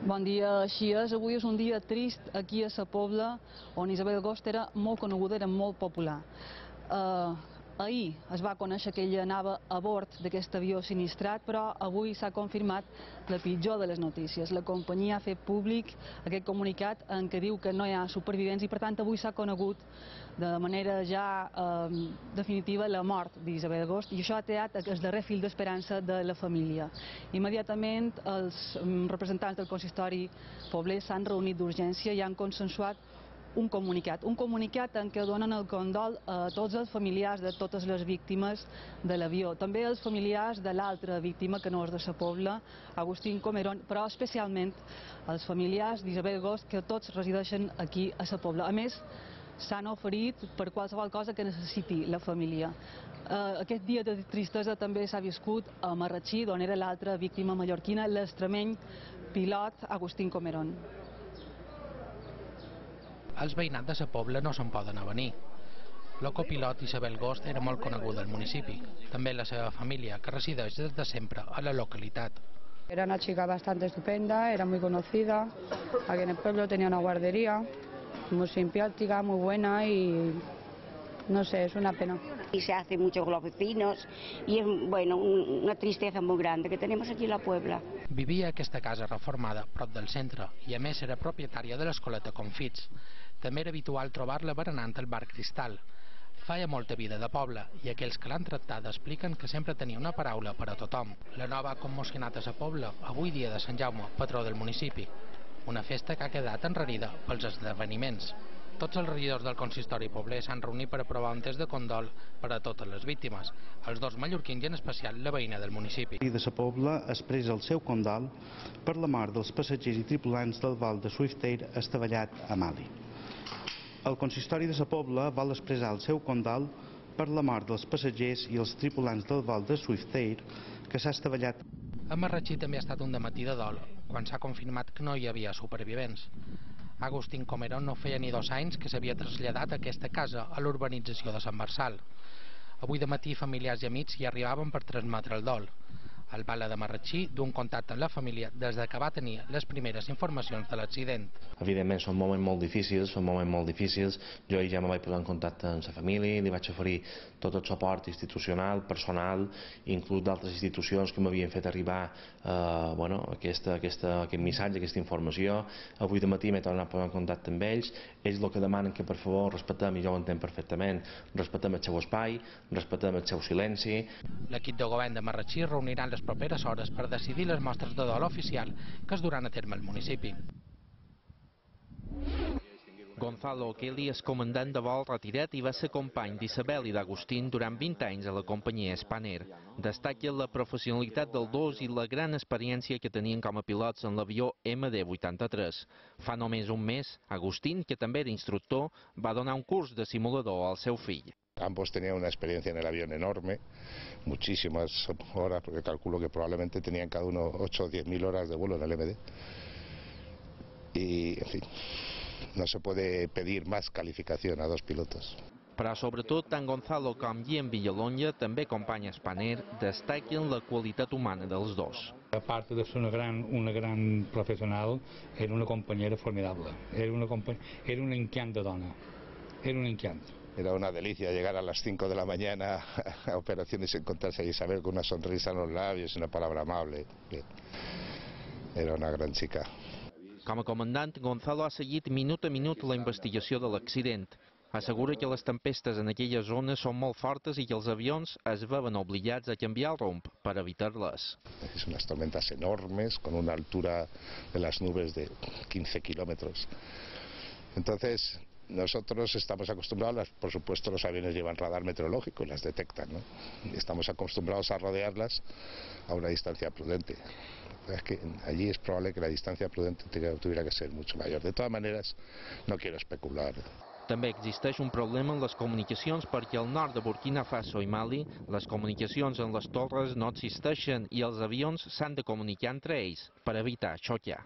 Bon dia, així és. Avui és un dia trist aquí a Sa Pobla, on Isabel Gost era molt coneguda, era molt popular. Uh, ahir es va conèixer que ella anava a bord d'aquest avió sinistrat, però avui s'ha confirmat la pitjor de les notícies. La companyia ha fet públic aquest comunicat en què diu que no hi ha supervivents i per tant avui s'ha conegut de manera ja eh, definitiva la mort d'Isabel Gost i això ha teat el darrer fil d'esperança de la família. Immediatament els representants del consistori pobler s'han reunit d'urgència i han consensuat un comunicat, un comunicat en què donen el condol a tots els familiars de totes les víctimes de l'avió, també els familiars de l'altra víctima que no és de sa Pobla, Agustín Comerón, però especialment els familiars d'Isabel Gost que tots resideixen aquí a sa Pobla. A més, s'han oferit per qualsevol cosa que necessiti la família. Uh, aquest dia de tristesa també s'ha viscut a Marratxí, d'on era l'altra víctima mallorquina, l'extremeny pilot Agustín Comerón els veïnats de sa Pobla no se'n poden avenir. La copilot Isabel Gost era molt coneguda al municipi, també la seva família, que resideix des de sempre a la localitat. Era una chica bastante estupenda, era muy conocida, aquí en el pueblo tenía una guardería, muy simpática, muy buena y no sé, es una pena. Y se hace mucho con los vecinos y es bueno, una tristeza muy grande que tenemos aquí en la Puebla. Vivia aquesta casa reformada, prop del centre, i a més era propietària de l'escoleta Confits. També era habitual trobar-la berenant al bar Cristal. Feia molta vida de poble i aquells que l'han tractada expliquen que sempre tenia una paraula per a tothom. La nova ha commocionat a sa Pobla, avui dia de Sant Jaume, patró del municipi. Una festa que ha quedat enrarida pels esdeveniments. Tots els regidors del consistori pobler s'han reunit per aprovar un test de condol per a totes les víctimes, els dos mallorquins i en especial la veïna del municipi. I de sa Pobla expressa el seu condol per la mort dels passatgers i tripulants del vol de Swiftair estavellat a Mali. El consistori de sa Pobla vol expressar el seu condol per la mort dels passatgers i els tripulants del vol de Swiftair que s'ha estavellat a Marratxí també ha estat un dematí de dol, quan s'ha confirmat que no hi havia supervivents. Agustín Comerón no feia ni dos anys que s'havia traslladat a aquesta casa a l'urbanització de Sant Marçal. Avui de matí familiars i amics hi arribaven per transmetre el dol el Bala de Marratxí d'un contacte amb la família des de que va tenir les primeres informacions de l'accident. Evidentment són moments molt difícils, són moments molt difícils. Jo ja me vaig posar en contacte amb la família, li vaig oferir tot el suport institucional, personal, inclús d'altres institucions que m'havien fet arribar eh, bueno, aquesta, aquesta, aquest missatge, aquesta informació. Avui de matí m'he tornat a posar en contacte amb ells. Ells el que demanen que per favor respectem, i jo ho entenc perfectament, respectem el seu espai, respectem el seu silenci. L'equip de govern de Marratxí reunirà les les properes hores per decidir les mostres de dol oficial que es duran a terme al municipi. Gonzalo Kelly és comandant de vol retirat i va ser company d'Isabel i d'Agustín durant 20 anys a la companyia Spanair. Destaca la professionalitat del dos i la gran experiència que tenien com a pilots en l'avió MD-83. Fa només un mes, Agustín, que també era instructor, va donar un curs de simulador al seu fill. Ambos tenían una experiencia en el avión enorme, muchísimas horas, porque calculo que probablemente tenían cada uno 8 o 10 mil horas de vuelo en el MD. Y, en fin, no se puede pedir más calificación a dos pilotos. Però sobretot tant Gonzalo com Guillem Villalonga, també company Spanair, destaquen la qualitat humana dels dos. A part de ser una gran, una gran professional, era una companyera formidable. Era, una era un encant de dona. Era un encant. Era una delicia llegar a las 5 de la mañana a operaciones y encontrarse a Isabel con una sonrisa en los labios y una palabra amable. Era una gran chica. Com a comandant, Gonzalo ha seguit minut a minut la investigació de l'accident. Assegura que les tempestes en aquella zona són molt fortes i que els avions es veuen obligats a canviar el rumb per evitar-les. Es unas tormentas enormes con una altura de las nubes de 15 kilómetros. Entonces, nosotros estamos acostumbrados, por supuesto los aviones llevan radar meteorológico y las detectan, ¿no? Estamos acostumbrados a rodearlas a una distancia prudente. Es que allí es probable que la distancia prudente tuviera que ser mucho mayor. De todas maneras, no quiero especular. També existeix un problema en les comunicacions perquè al nord de Burkina Faso i Mali les comunicacions en les torres no existeixen i els avions s'han de comunicar entre ells per evitar xocar.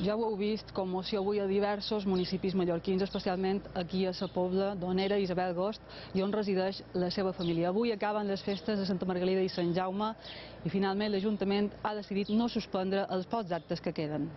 Ja ho heu vist, commoció avui a diversos municipis mallorquins, especialment aquí a Sa Pobla, d'on era Isabel Gost i on resideix la seva família. Avui acaben les festes de Santa Margalida i Sant Jaume i finalment l'Ajuntament ha decidit no suspendre els pocs actes que queden.